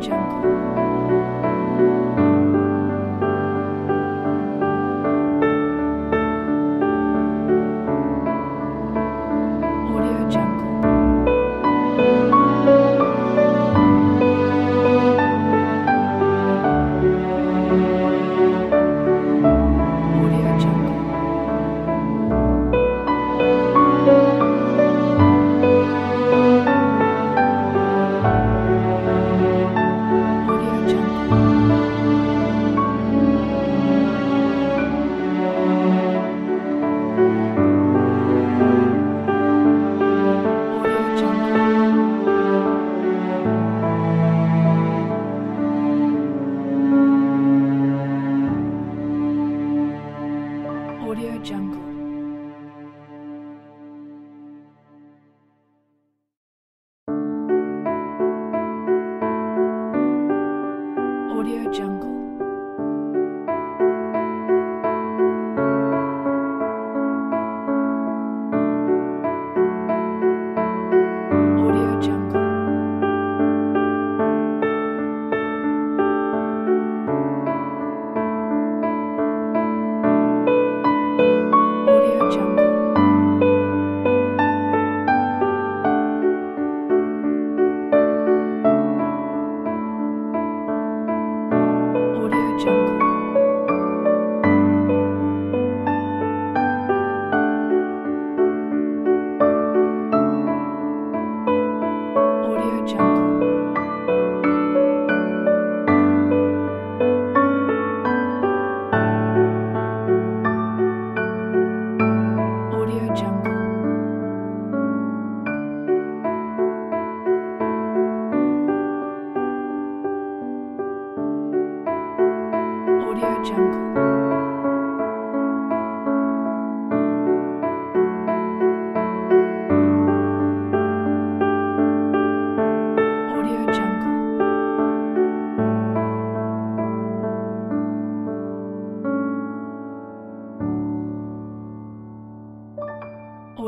这样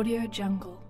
Audio Jungle.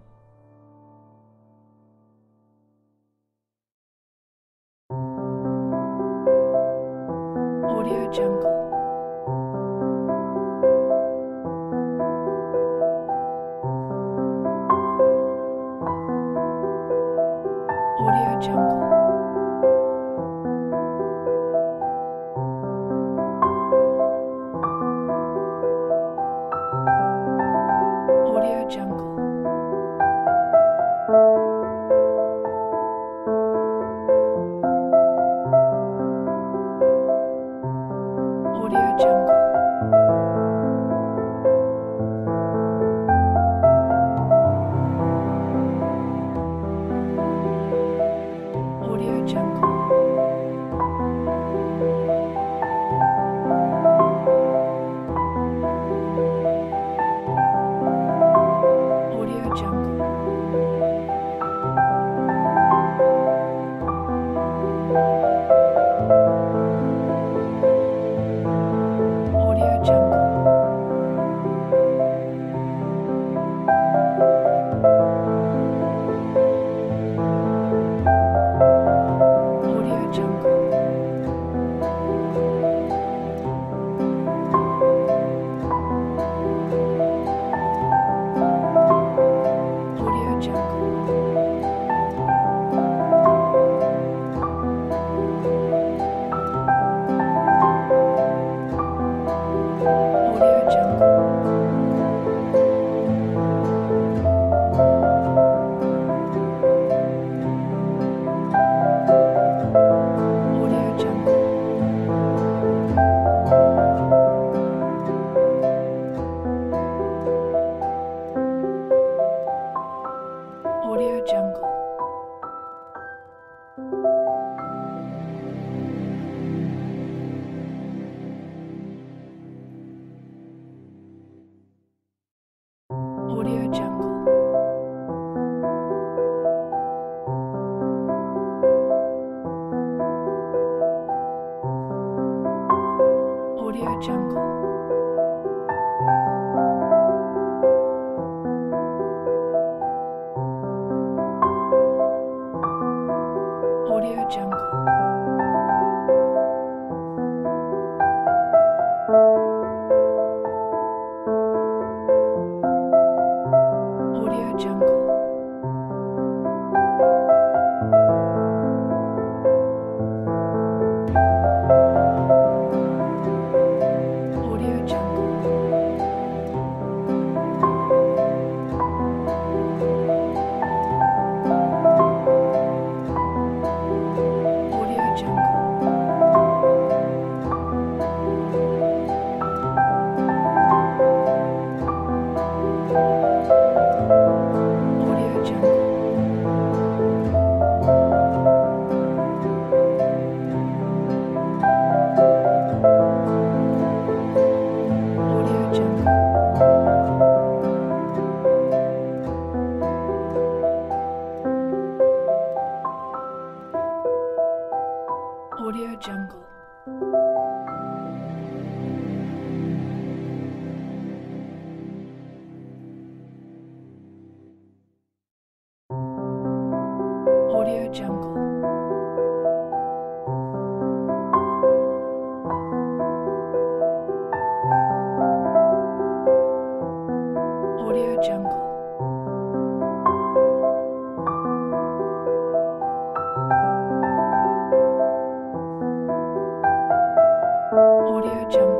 Audio Jungle.